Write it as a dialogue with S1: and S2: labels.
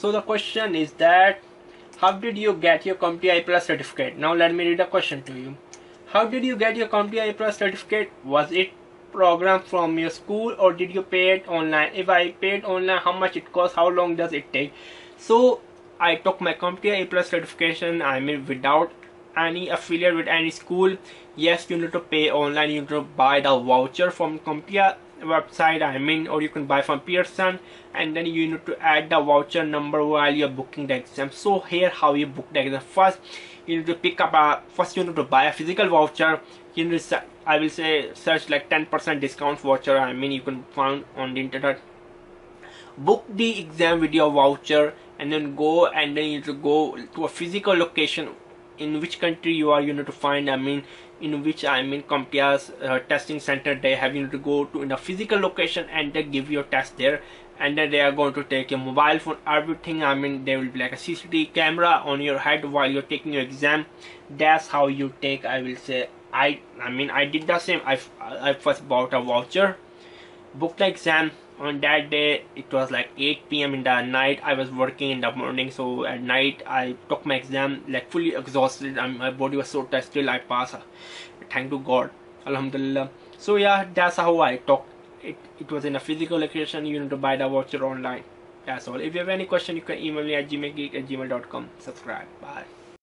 S1: So the question is that how did you get your CompTIA Plus certificate? Now let me read the question to you. How did you get your CompTIA Plus certificate? Was it program from your school or did you pay it online? If I paid online, how much it costs? How long does it take? So I took my CompTIA A Plus certification. I mean without any affiliate with any school. Yes, you need to pay online. You need to buy the voucher from CompTIA website I mean or you can buy from Pearson and then you need to add the voucher number while you're booking the exam so here how you book the exam first you need to pick up a first you need to buy a physical voucher you need to I will say search like 10% discount voucher I mean you can find on the internet book the exam with your voucher and then go and then you need to go to a physical location in which country you are you need to find I mean in which I mean CompTIA's uh, testing center they have you need to go to in a physical location and they give you a test there. And then they are going to take your mobile phone everything I mean there will be like a CCTV camera on your head while you're taking your exam. That's how you take I will say I I mean I did the same. I, I first bought a voucher booked the exam. On that day it was like 8 p.m in the night. I was working in the morning so at night i took my exam like fully exhausted and my body was so tired still i passed. Thank to god. Alhamdulillah. So yeah that's how i took it. It was in a physical location you need to buy the voucher online. That's all. If you have any question you can email me at jimmyageek at gmail.com subscribe. Bye